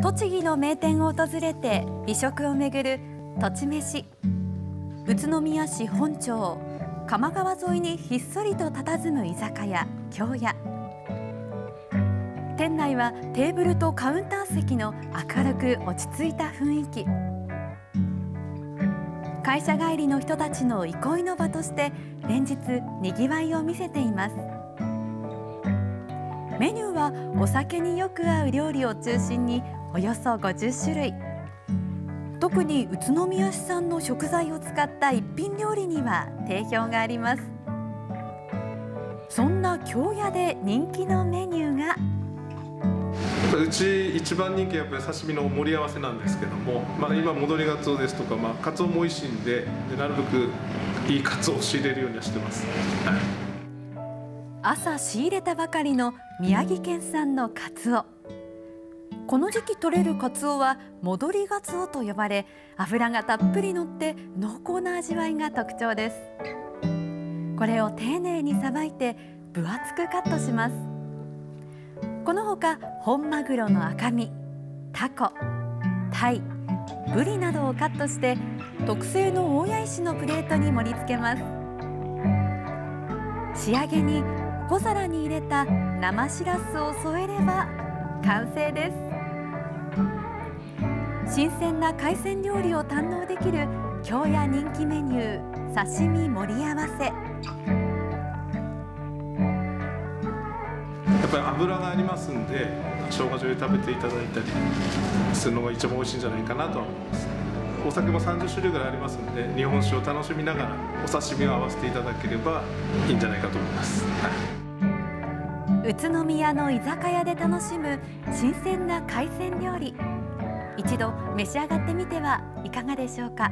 栃木の名店を訪れて美食をめぐる土地飯。宇都宮市本町。鎌川沿いにひっそりと佇む居酒屋京屋店内はテーブルとカウンター席の明るく落ち着いた雰囲気。会社帰りの人たちの憩いの場として連日にぎわいを見せています。メニューはお酒によく合う料理を中心におよそ50種類。特に宇都宮市産の食材を使った一品料理には定評があります。そんな京屋で人気のメニューが。うち一番人気はやっぱり刺身の盛り合わせなんですけども、まあ、今戻りがつおですとか、まあ、カツオも美味しいんででなるべくいいカツオを仕入れるようにはしてます、はい、朝仕入れたばかりの宮城県産のカツオこの時期取れるカツオは戻りガツオと呼ばれ脂がたっぷりのって濃厚な味わいが特徴です。これを丁寧にさばいて分厚くカットします。このほか本マグロの赤身タコタイブリなどをカットして特製の大谷石のプレートに盛り付けます。仕上げに小皿に入れた生しらすを添えれば完成です。新鮮な海鮮料理を堪能できる京屋人気メニュー刺身盛り合わせ。やっぱり油がありますんで生姜醤油食べていただいたりするのが一番美味しいんじゃないかなとは思います。お酒も30種類ぐらいありますので日本酒を楽しみながらお刺身を合わせていただければいいんじゃないかと思います、はい、宇都宮の居酒屋で楽しむ新鮮な海鮮料理。一度召し上がってみてはいかがでしょうか？